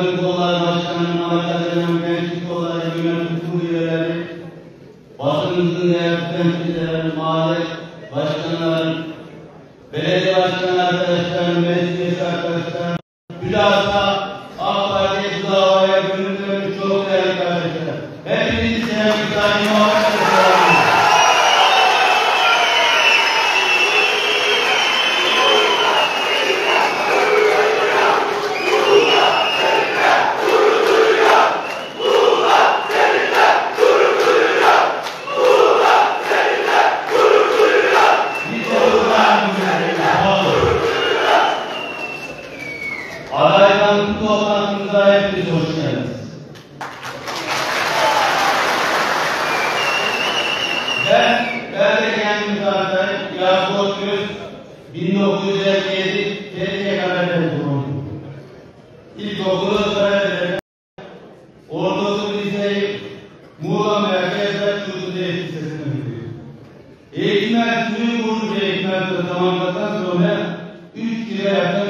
Kadın Kolları Başkanı Mehmet Adı'nın gençlik kolları yönetim kurulu üyeleri, basınımızın değerli temsilcileri, mahalle başkanları, belediye başkanı arkadaşlar, meclis arkadaşlar, bilhassa AK Parti bu davaya gönüllü çok değerli kardeşler. Hepinizi sevgi saygı 1957 Fethiye Karadeniz doğumluyum. İlkokulu Karadeniz, ortaokul liseyi Muğla Merkez'de Çocuk Eğitim Lisesi'ne gidiyorum. Eğitim hayatını kurucu eğitim hayatını tamamladıktan sonra üç yıla yakın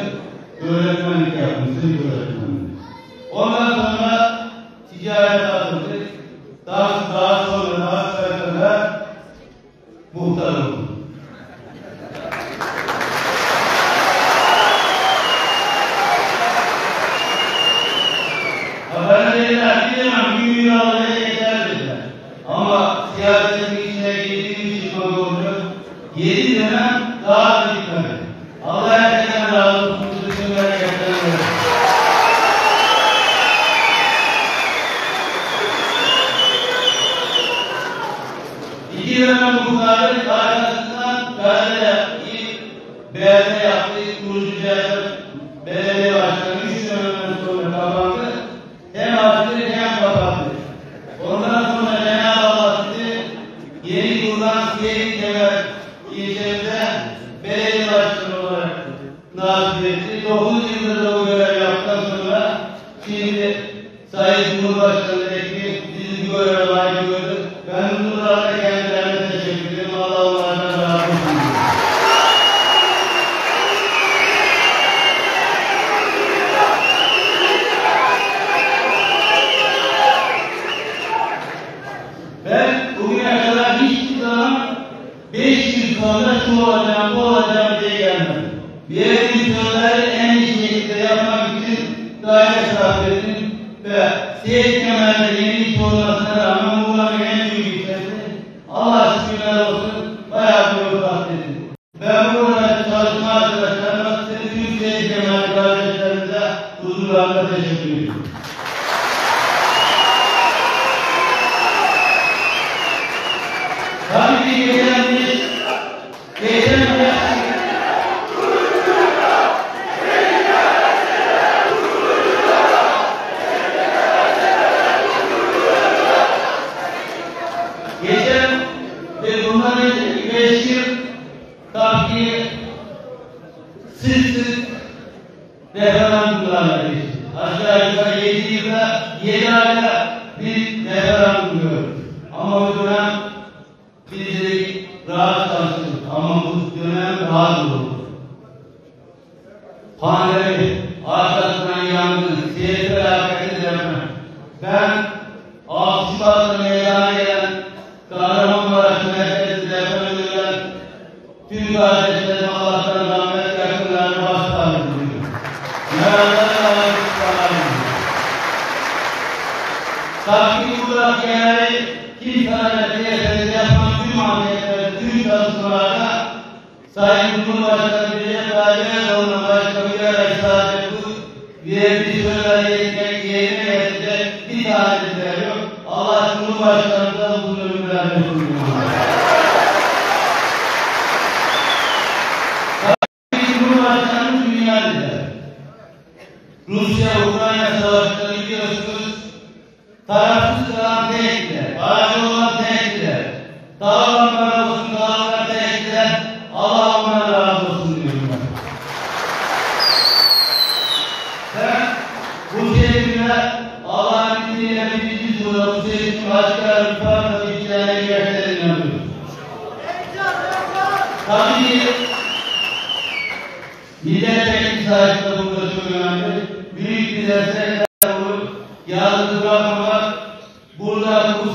öğretmenlik yaptım, sınıf öğretmenliği. Ondan sonra ticaret atıldık. Daha, daha sonra daha sonra muhtar oldum. Ben dediler, bilemem, bir gün alaya yeter dediler. Ama siyasetin içine girdiğim için böyle oldu. Yedi dönem daha da gitmedi. Allah herkesten razı olsun, bütün bereketler versin. İki dönem muhtarlık arkasından Karadağ ilk belediye yaptı, kurucu celset, belediye başkanı üç dönemden sonra kapandı. Hem açtı hem kapattı. Ondan sonra Cenab-ı Allah sizi yeni kurulan Siyeri Kemer ilçemize belediye başkanı olarak nasip etti. Dokuz yıldır da bu görev yaptıktan sonra şimdi Sayın Cumhurbaşkanı Ekbi bizi bu göreve layık gördü. Ben bunlarla kendilerine teşekkür ederim. Allah onlardan razı olsun. Ben bugüne kadar hiçbir zaman 500 sonra şu olacağım, bu olacağım diye gelmedim. Verdiğim sözleri en iyi şekilde yapmak için sarf ettim ve Seyit Kemal'de yeni iş referandumlarla geçti. Aşağı yukarı yedi yılda, yedi ayda bir referandum gördük. Ama bu dönem biz dedik rahat çalıştık ama bu dönem zor oldu. Pandemi, arkasından yangın, siyasi felaketi deprem. Ben 6 Şubat'ta meydana gelen Kahramanmaraş merkezi deprem ölen tüm kardeşlerim Allah'tan rahmet Tabii burada genelde kimse neticeleri yapan tüm hamlelerde, tüm çalışmalarda Sayın Cumhurbaşkanı Recep Tayyip Erdoğan'la başkanıyla sadece bu verdiği sözleri yerine getirecek bir tane yok. Allah Cumhurbaşkanı'na tarafsız kalan tekler, acil olan tekler, dağılanlar olsun, dağılanlar tekler, Allah onlara razı olsun diyorum ben. Ben bu şekilde Allah'ın izniyle birinci sura bu seçim başka bir farklı bir şeylerine gerçekten inanıyorum. Tabii ki milletvekili sahip de burada çok önemli. Büyük bir destekler olur. Yalnız bırakmamak,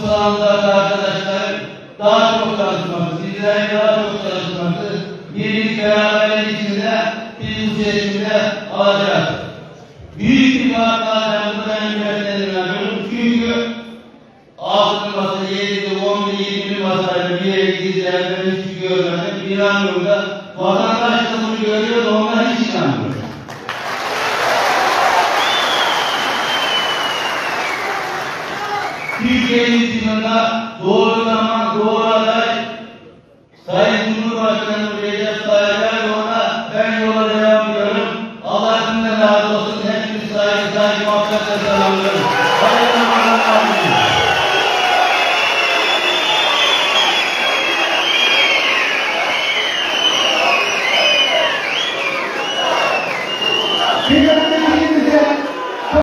bu salondaki arkadaşlar daha çok çalışması, sizlerin daha çok çalışması, birlik beraberlik içinde biz bu seçimde alacağız. Büyük bir fark alacağımızı ben üniversiteden inanıyorum. Çünkü altı masa, yedi, on bin, yirmi masayla bir yere gideceğim ben hiç görmedim. İnanmıyorum da vatandaş दो